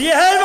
जहर